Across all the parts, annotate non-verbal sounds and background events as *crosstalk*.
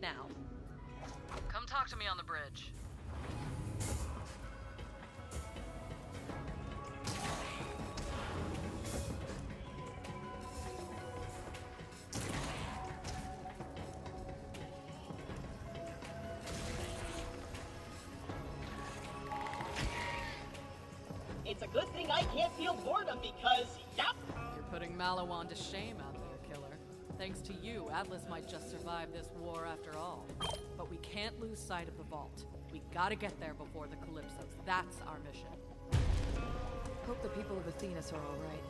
now. Come talk to me on the bridge. It's a good thing I can't feel boredom because, yup, You're putting Maliwan to shame out there, killer. Thanks to you, Atlas might just survive this war after all. But we can't lose sight of the vault. We gotta get there before the Calypsos. That's our mission. Hope the people of Athenas are alright.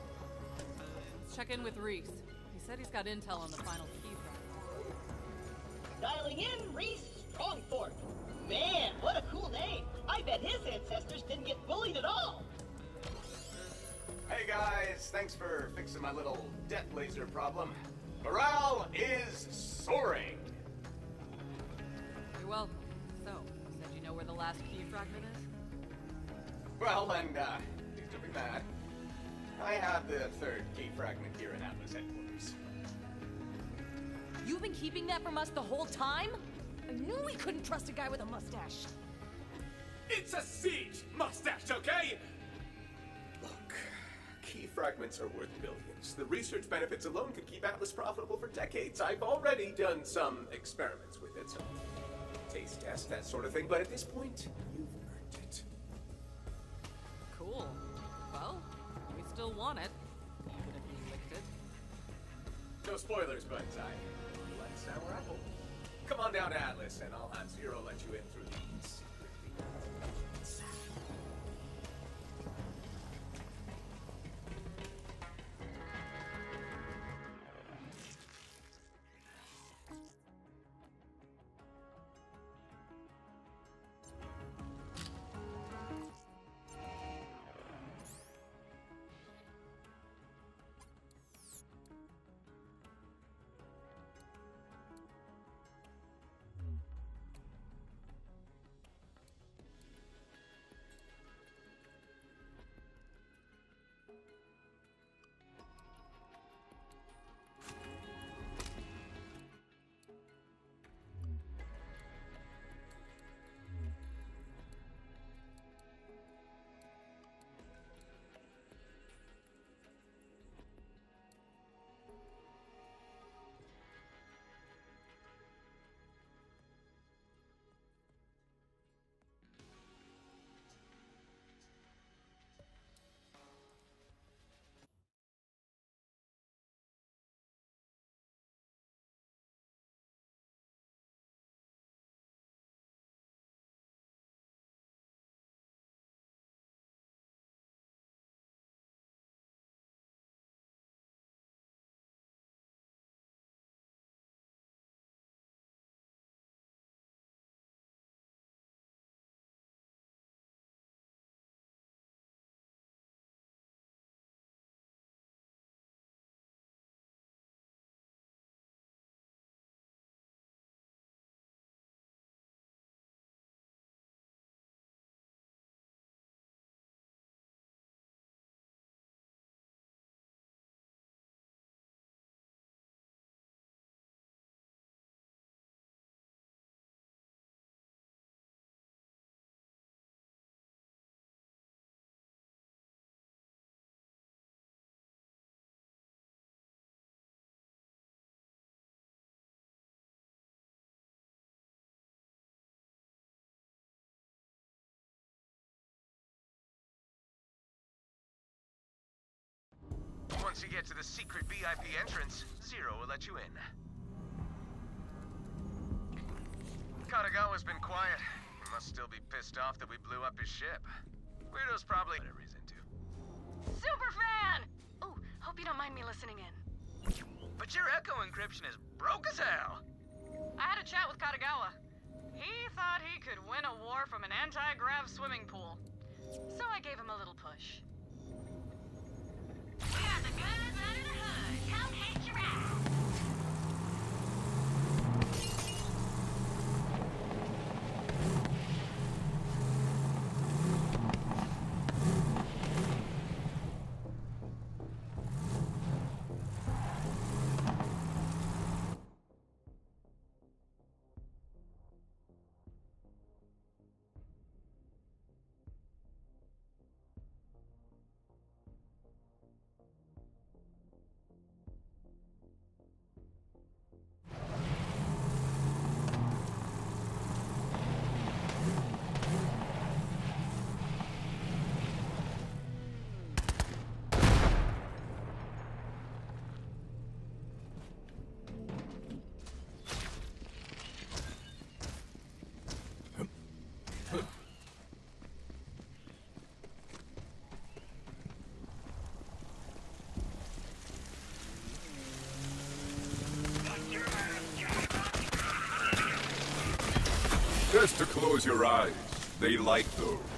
Let's check in with Rhys. He said he's got intel on the final key fragment. dialing in Rhys Strongfork. Man, what a cool name. I bet his ancestors didn't get bullied at all. Hey guys, thanks for fixing my little death laser problem. Morale is soaring. You're welcome. So, you said you know where the last key fragment is? Well, and uh, please don't be mad. I have the third key fragment here in Atlas headquarters. You've been keeping that from us the whole time? I knew we couldn't trust a guy with a mustache. It's a siege mustache, okay? Look, key fragments are worth billions. The research benefits alone could keep Atlas profitable for decades. I've already done some experiments with it, so taste test, that sort of thing. But at this point, you've earned it. Cool. Well, we still want it. Even if you licked it. No spoilers, but I like sour apple. Come on down to Atlas, and I'll have Zero let you in Once you get to the secret VIP entrance, Zero will let you in. Katagawa's been quiet. He must still be pissed off that we blew up his ship. Weirdo's probably had a reason to. Superfan! Oh, hope you don't mind me listening in. But your echo encryption is broke as hell. I had a chat with Katagawa. He thought he could win a war from an anti-grav swimming pool. So I gave him a little push. Have at it, have. Best to close your eyes. They like those.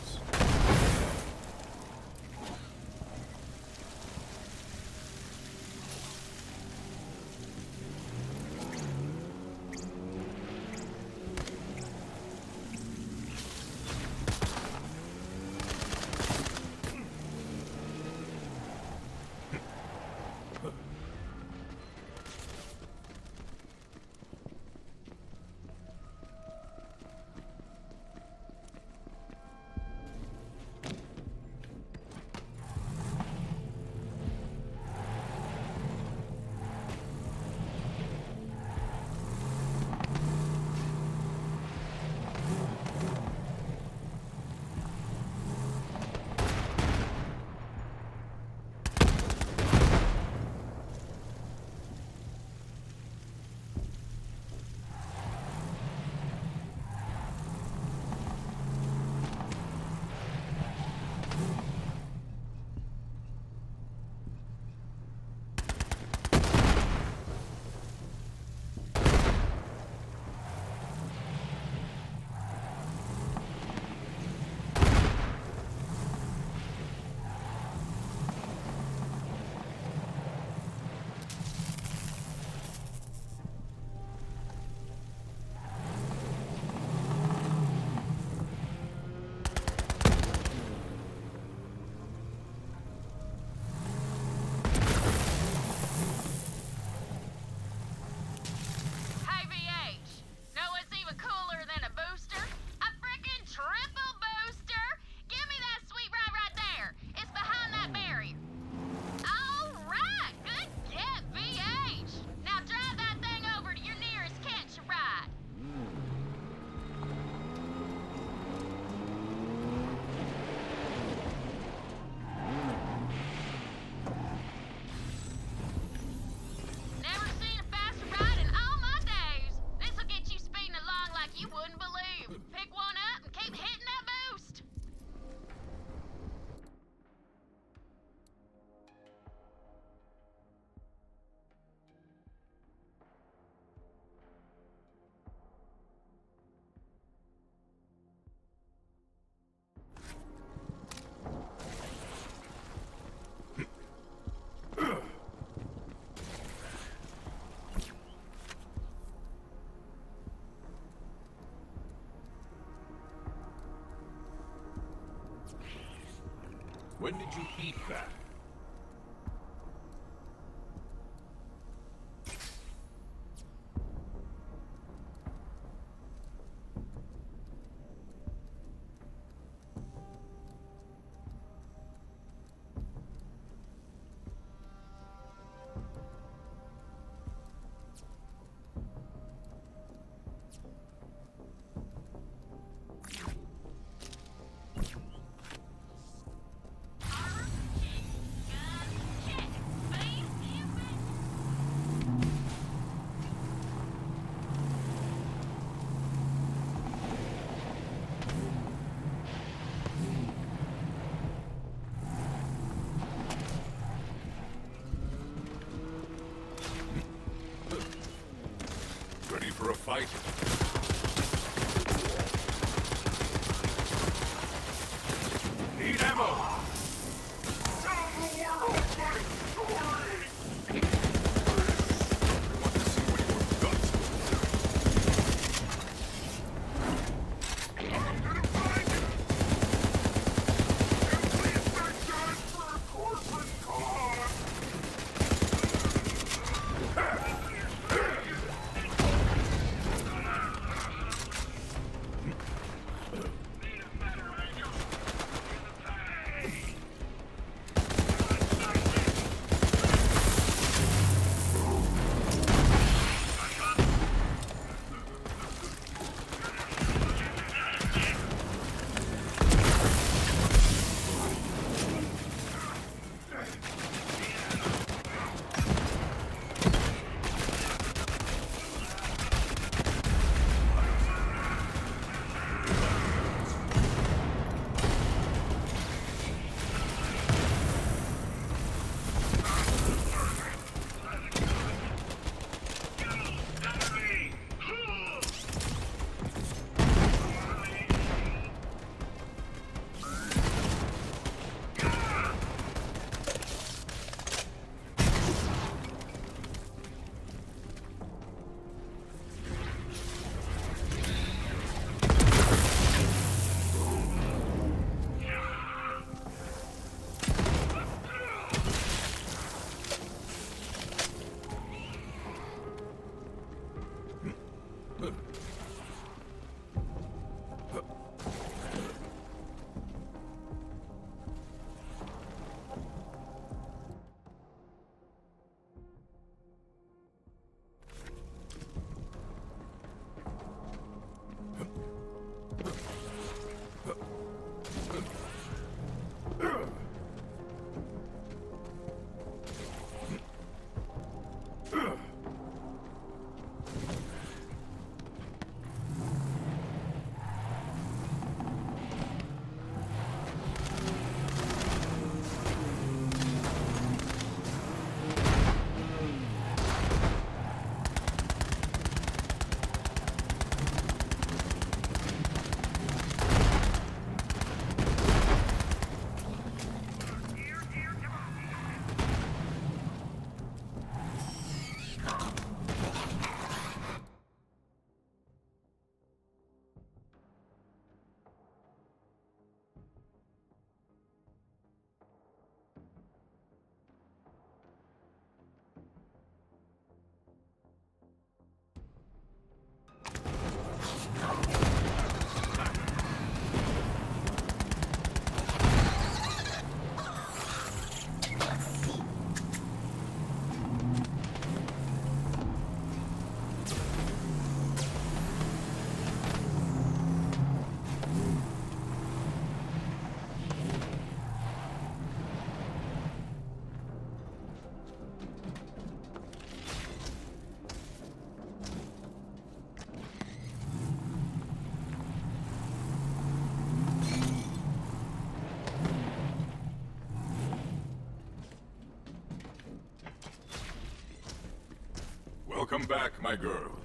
When did you eat that? Welcome back, my girl.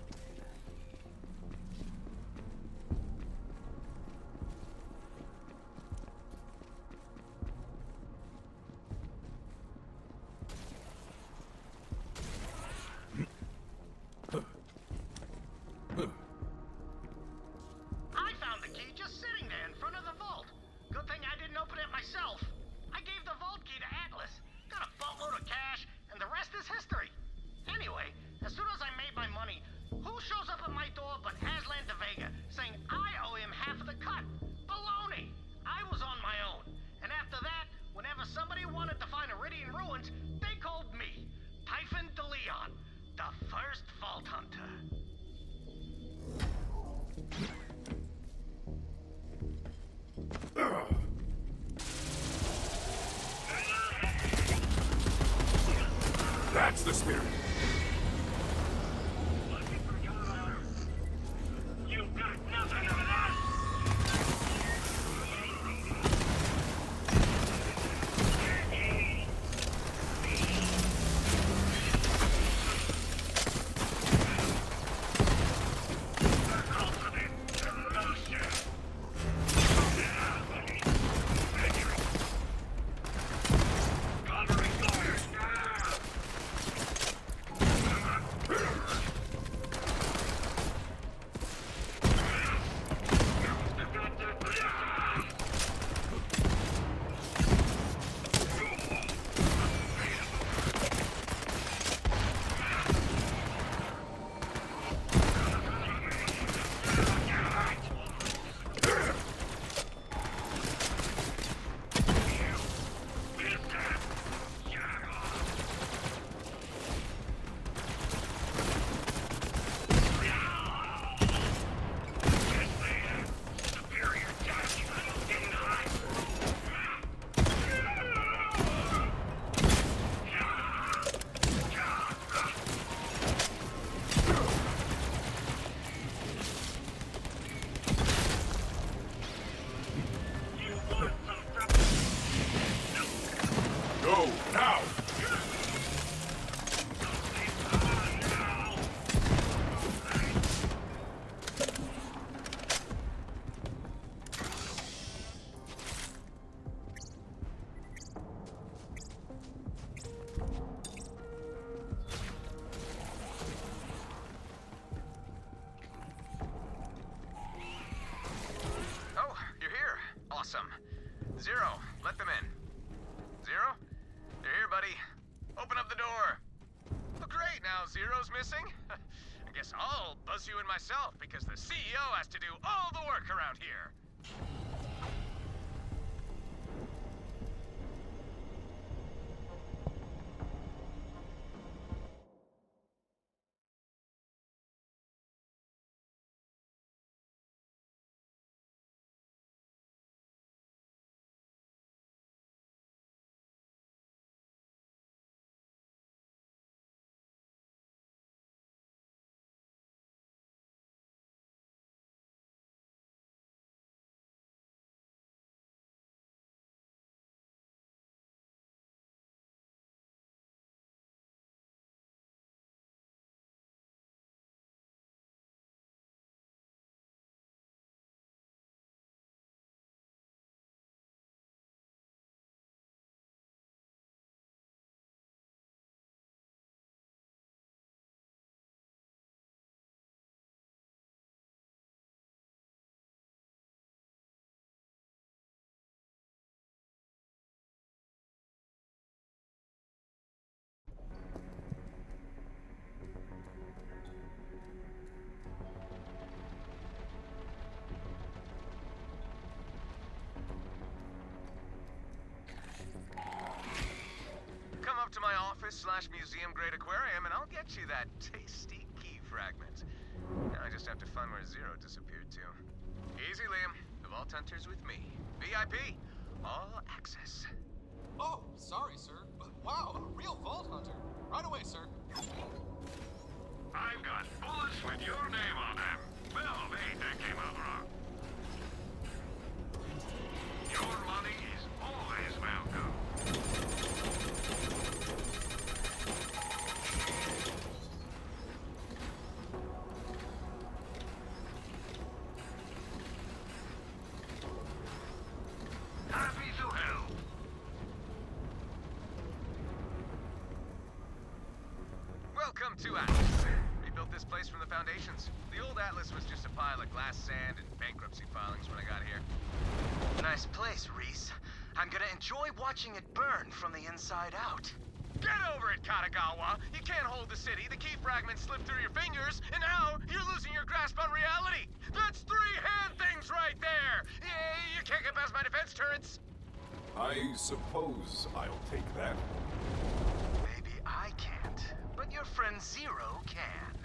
slash museum grade aquarium, and I'll get you that *laughs* tasty key fragment. Now I just have to find where Zero disappeared to. Easy, Liam. The Vault Hunter's with me. VIP. All access. Oh, sorry, sir. But wow, a real Vault Hunter. Right away, sir. I've got bullets with your name on them. Well, hey, that came out wrong. turrets? I suppose I'll take that. Maybe I can't, but your friend Zero can.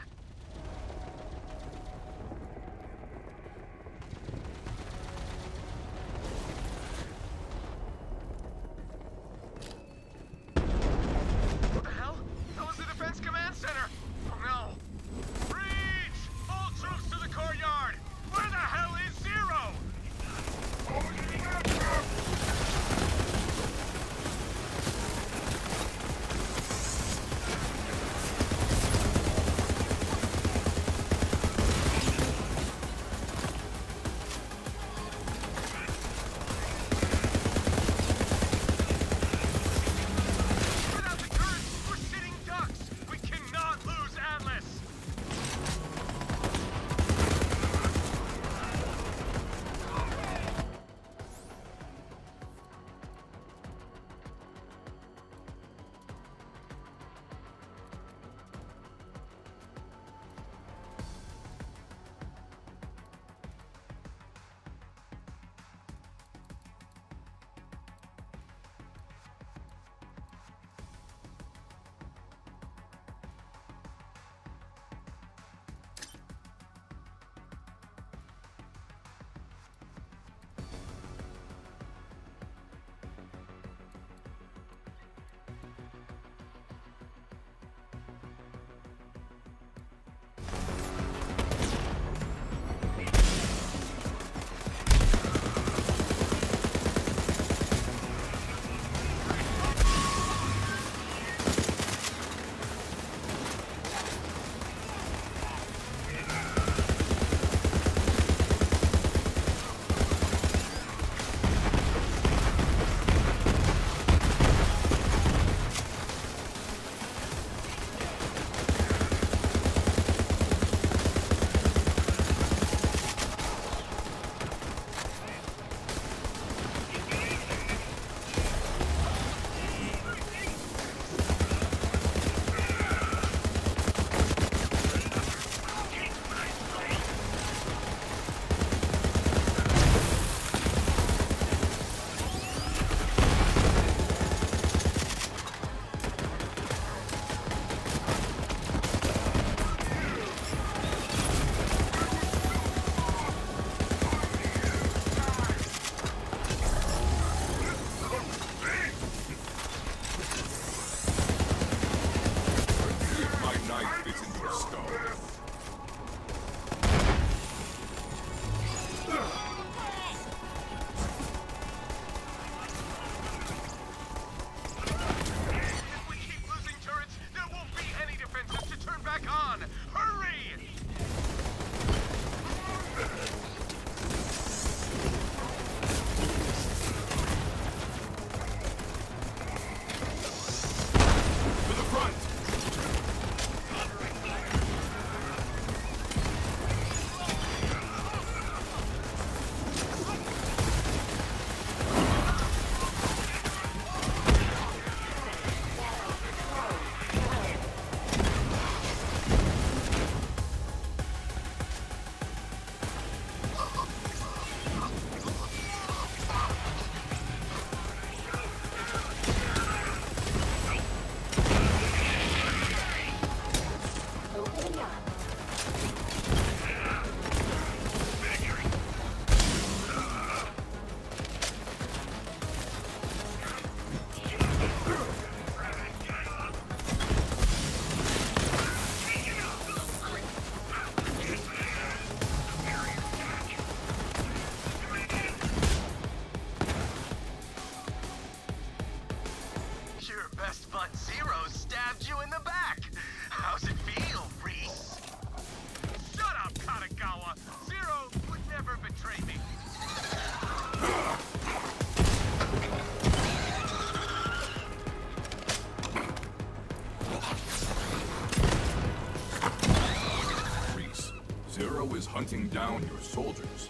hunting down your soldiers.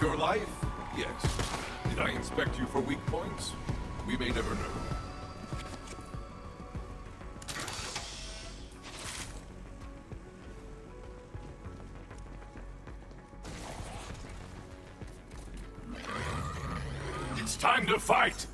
Your life? Yes. Did I inspect you for weak points? We may never know. It's time to fight!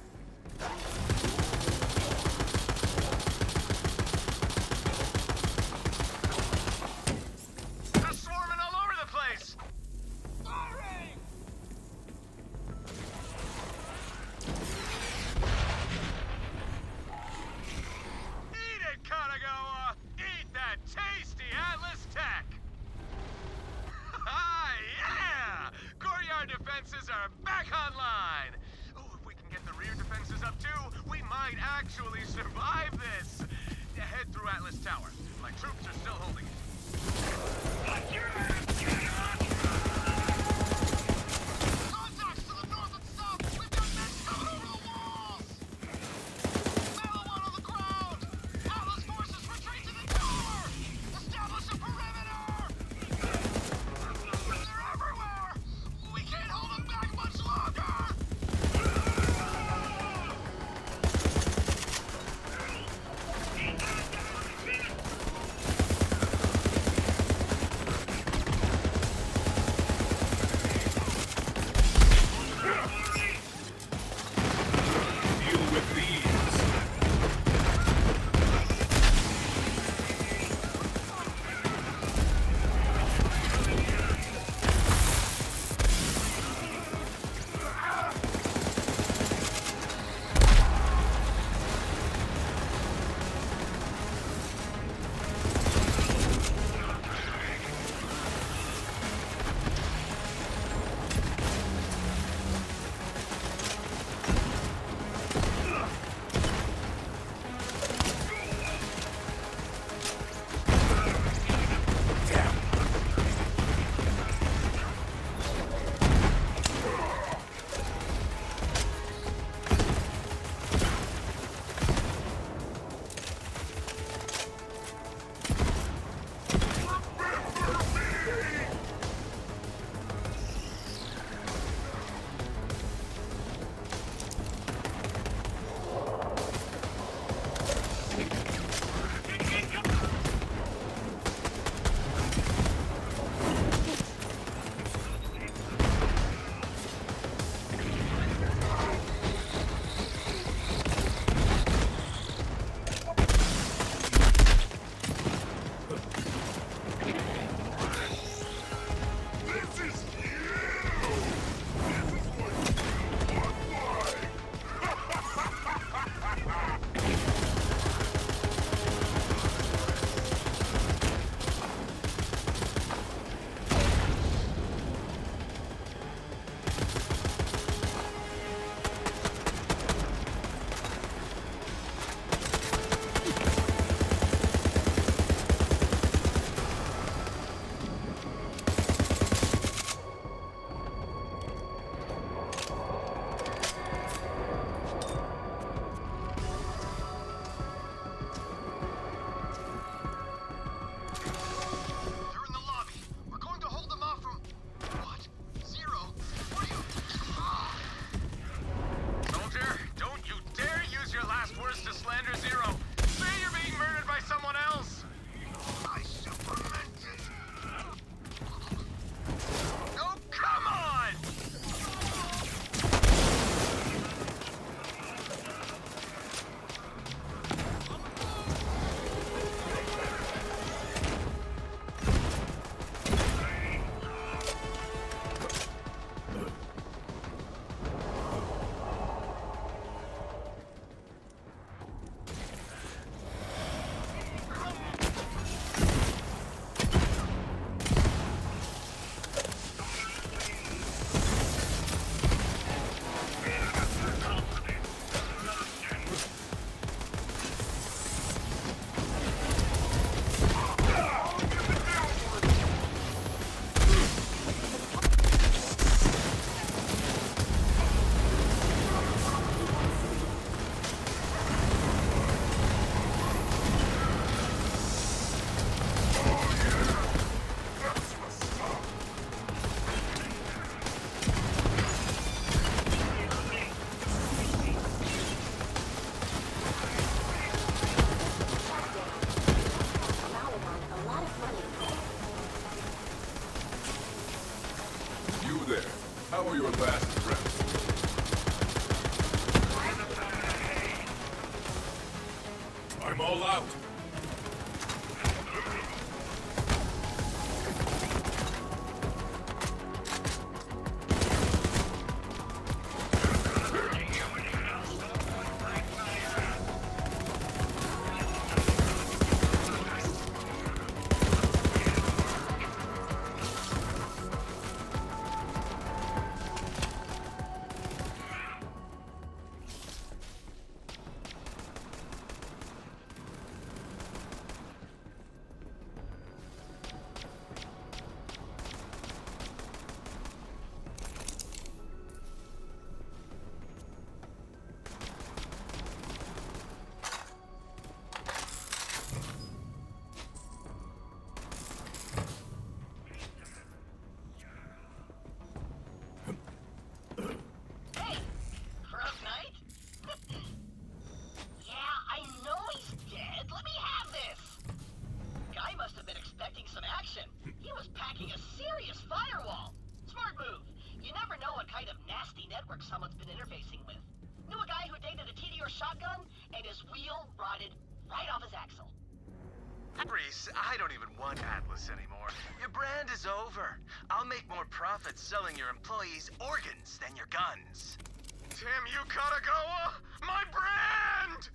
Shotgun, and his wheel rotted right off his axle. Rhys, I don't even want Atlas anymore. Your brand is over. I'll make more profit selling your employees organs than your guns. Damn you, Katagawa! My brand!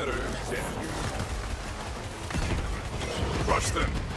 Better. Crush them.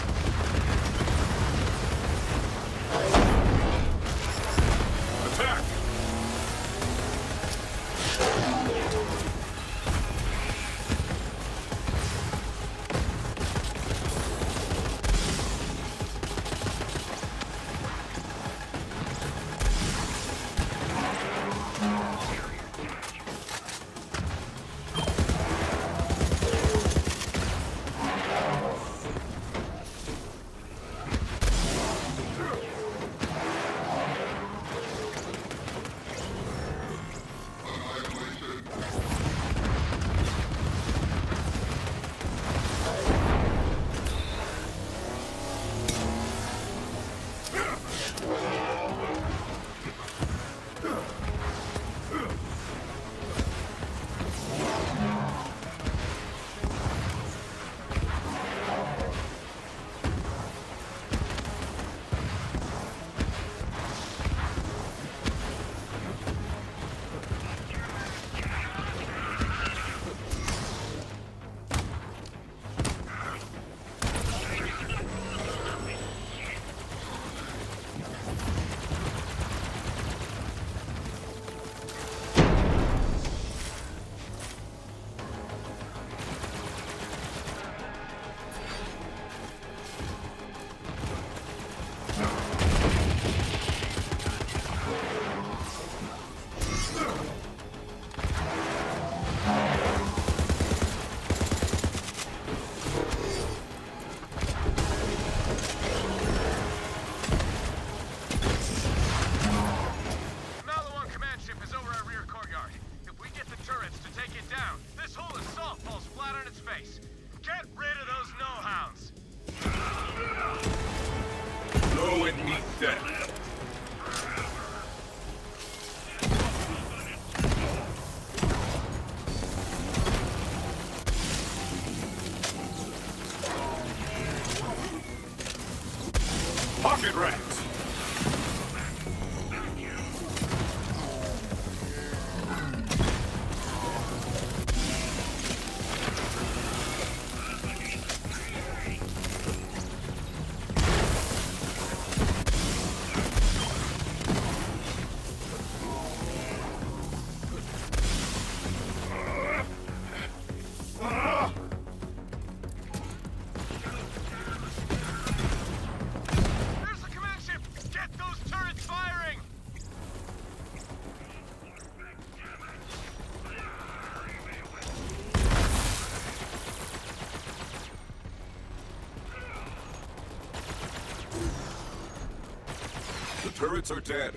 Pirates are dead.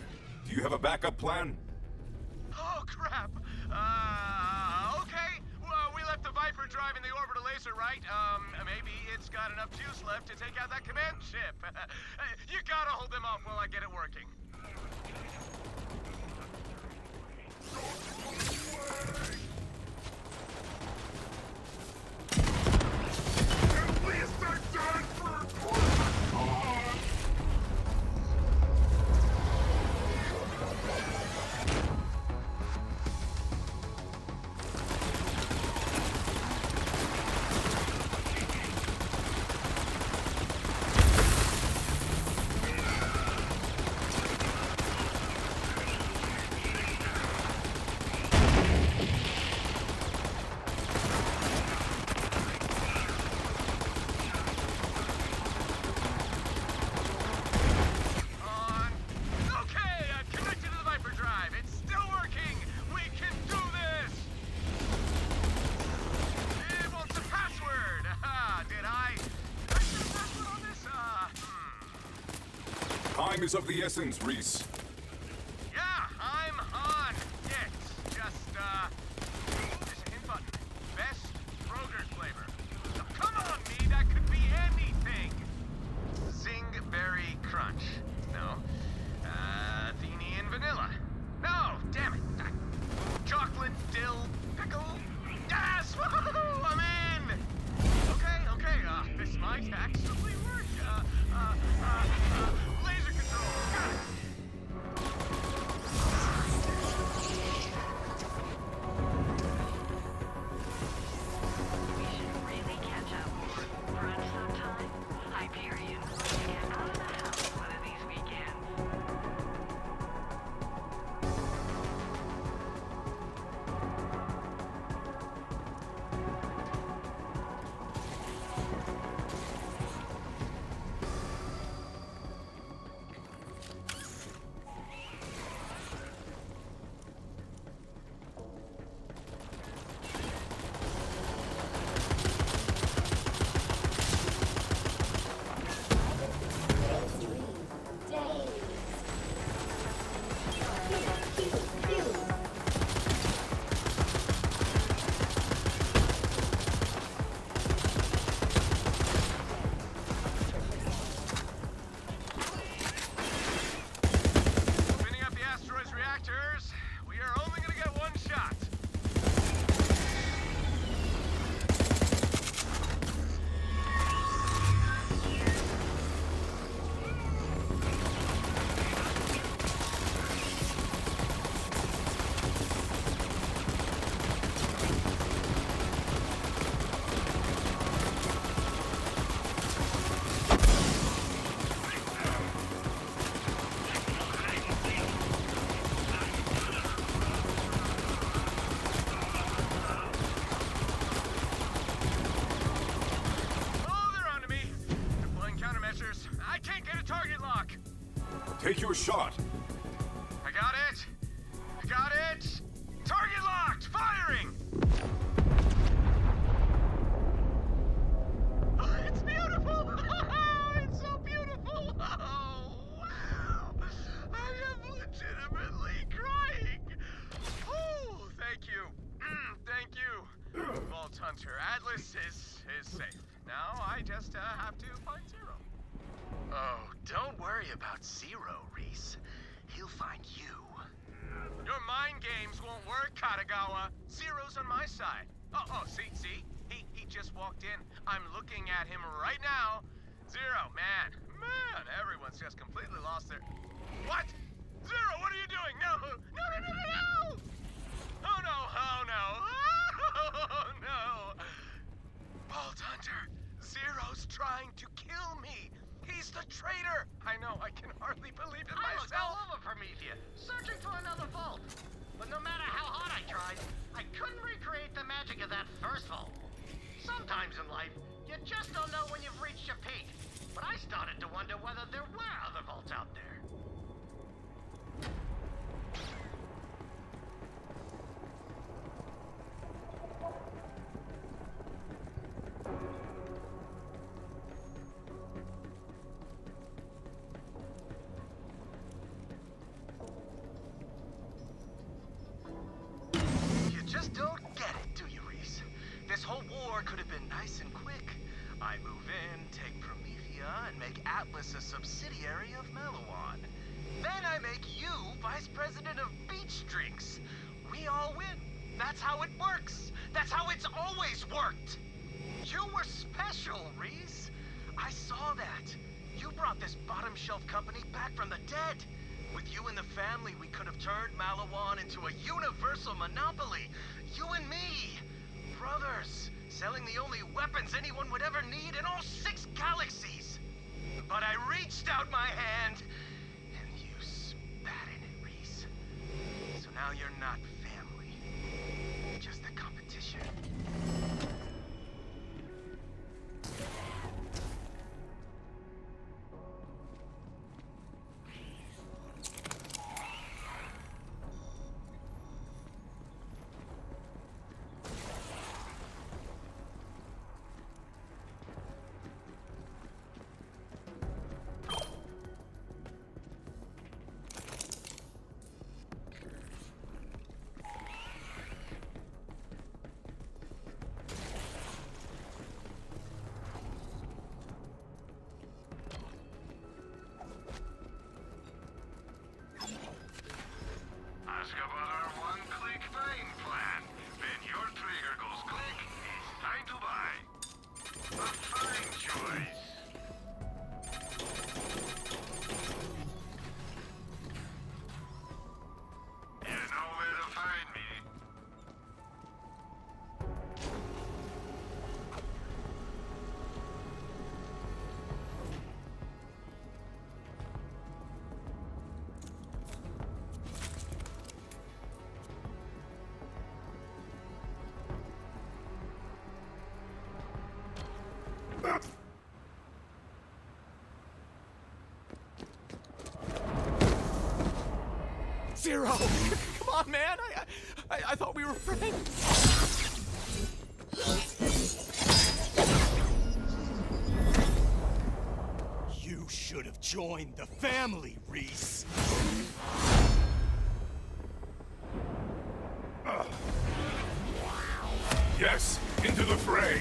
Do you have a backup plan? is of the essence, Rhys. selling the only weapons anyone would ever need in all six galaxies. But I reached out my hand Zero! *laughs* Come on, man! I, I, I thought we were friends! You should have joined the family, Rhys! Yes, into the fray!